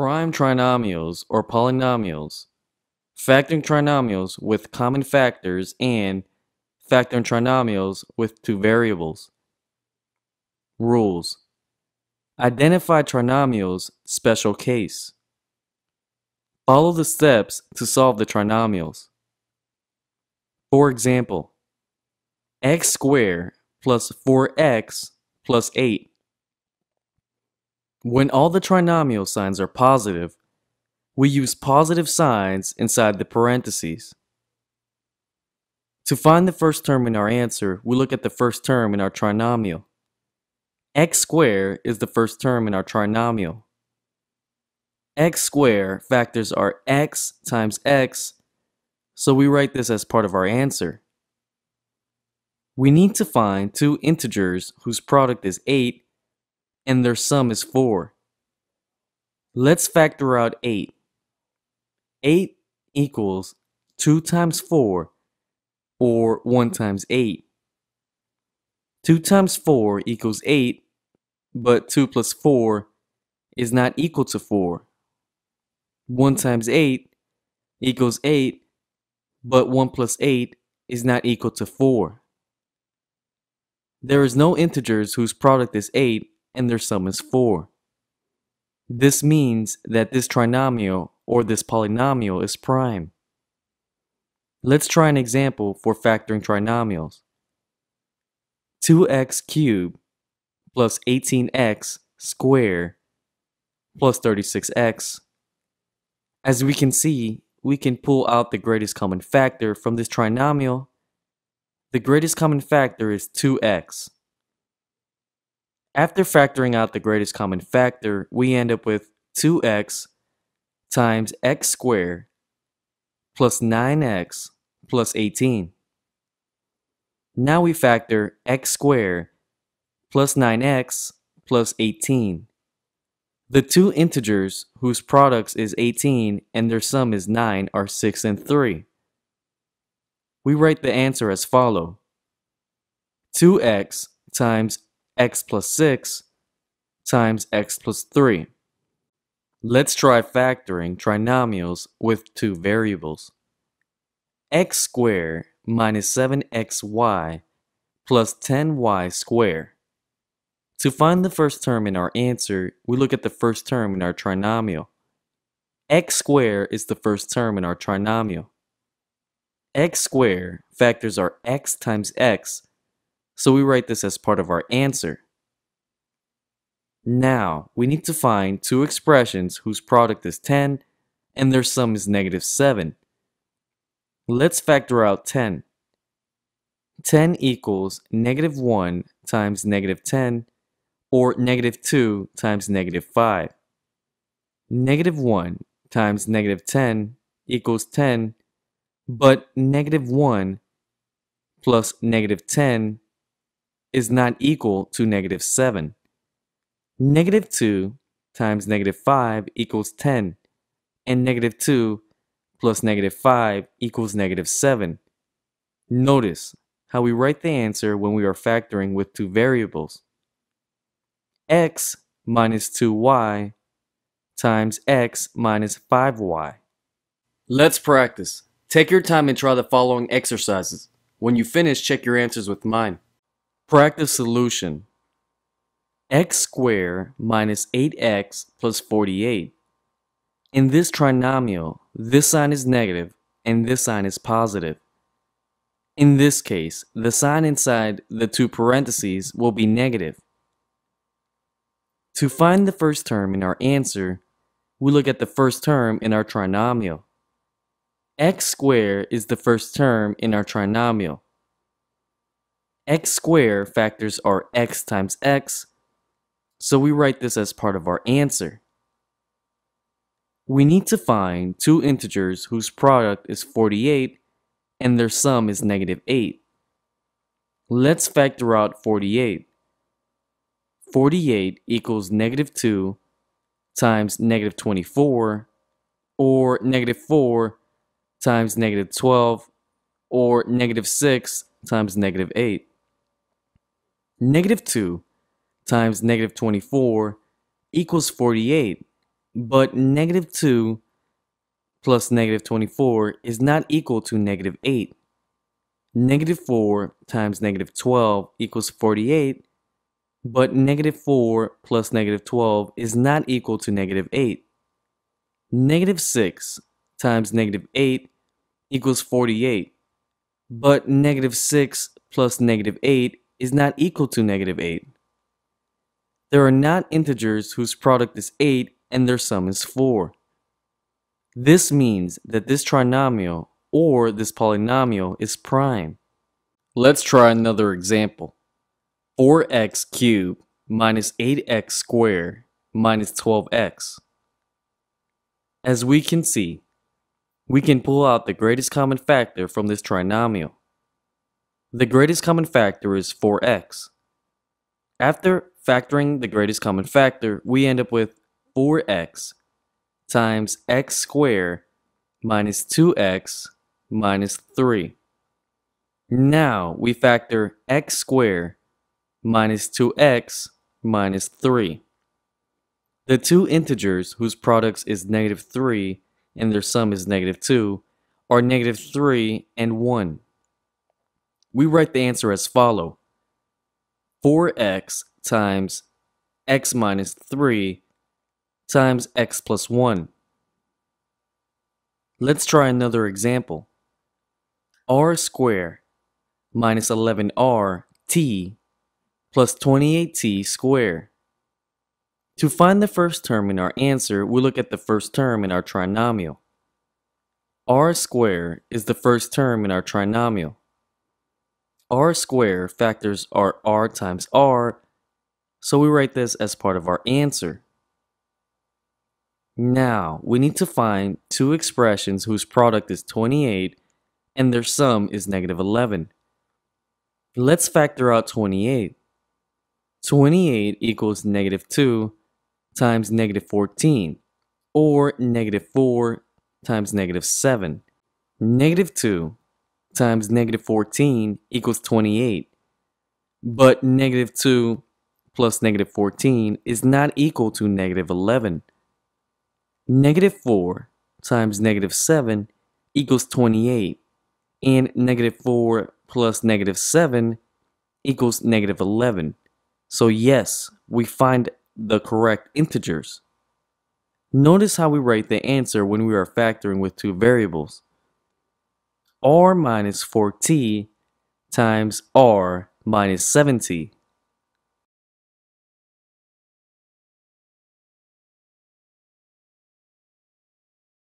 Prime trinomials or polynomials, factoring trinomials with common factors, and factoring trinomials with two variables. Rules Identify trinomials special case. Follow the steps to solve the trinomials. For example, x squared plus 4x plus 8 when all the trinomial signs are positive, we use positive signs inside the parentheses. To find the first term in our answer, we look at the first term in our trinomial. x squared is the first term in our trinomial. x squared factors are x times x, so we write this as part of our answer. We need to find two integers whose product is 8 and their sum is 4. Let's factor out 8. 8 equals 2 times 4 or 1 times 8. 2 times 4 equals 8, but 2 plus 4 is not equal to 4. 1 times 8 equals 8, but 1 plus 8 is not equal to 4. There is no integers whose product is 8 and their sum is 4. This means that this trinomial or this polynomial is prime. Let's try an example for factoring trinomials. 2x cubed plus 18x squared plus 36x. As we can see, we can pull out the greatest common factor from this trinomial. The greatest common factor is 2x. After factoring out the greatest common factor, we end up with 2x times x squared plus 9x plus 18. Now we factor x squared plus 9x plus 18. The two integers whose products is 18 and their sum is 9 are 6 and 3. We write the answer as follow. 2x times x plus 6 times x plus 3. Let's try factoring trinomials with two variables. x squared minus 7xy plus 10y squared. To find the first term in our answer, we look at the first term in our trinomial. x squared is the first term in our trinomial. x squared factors are x times x so we write this as part of our answer. Now, we need to find two expressions whose product is 10 and their sum is negative 7. Let's factor out 10. 10 equals negative 1 times negative 10 or negative 2 times negative 5. Negative 1 times negative 10 equals 10, but negative 1 plus negative 10 is not equal to negative 7. Negative 2 times negative 5 equals 10, and negative 2 plus negative 5 equals negative 7. Notice how we write the answer when we are factoring with two variables. x minus 2y times x minus 5y. Let's practice. Take your time and try the following exercises. When you finish, check your answers with mine. Practice solution. x squared minus 8x plus 48. In this trinomial, this sign is negative and this sign is positive. In this case, the sign inside the two parentheses will be negative. To find the first term in our answer, we look at the first term in our trinomial. x squared is the first term in our trinomial x squared factors are x times x, so we write this as part of our answer. We need to find two integers whose product is 48 and their sum is negative 8. Let's factor out 48. 48 equals negative 2 times negative 24 or negative 4 times negative 12 or negative 6 times negative 8. Negative 2 times negative 24 equals 48, but negative 2 plus negative 24 is not equal to negative 8. Negative 4 times negative 12 equals 48, but negative 4 plus negative 12 is not equal to negative 8. Negative 6 times negative 8 equals 48, but negative 6 plus negative 8 is not equal to negative 8. There are not integers whose product is 8 and their sum is 4. This means that this trinomial or this polynomial is prime. Let's try another example. 4x cubed minus 8x squared minus 12x. As we can see, we can pull out the greatest common factor from this trinomial. The greatest common factor is 4x. After factoring the greatest common factor, we end up with 4x times x squared minus 2x minus 3. Now we factor x squared minus 2x minus 3. The two integers whose products is negative 3 and their sum is negative 2 are negative 3 and 1. We write the answer as follow. 4x times x minus 3 times x plus 1. Let's try another example. r squared minus 11r t plus 28t squared. To find the first term in our answer, we look at the first term in our trinomial. r squared is the first term in our trinomial. R squared factors are r times r, so we write this as part of our answer. Now, we need to find two expressions whose product is 28 and their sum is negative 11. Let's factor out 28. 28 equals negative 2 times negative 14, or negative 4 times negative 7. Negative 2 times negative 14 equals 28, but negative 2 plus negative 14 is not equal to negative 11. Negative 4 times negative 7 equals 28, and negative 4 plus negative 7 equals negative 11. So yes, we find the correct integers. Notice how we write the answer when we are factoring with two variables. R minus 4t times r minus 7t.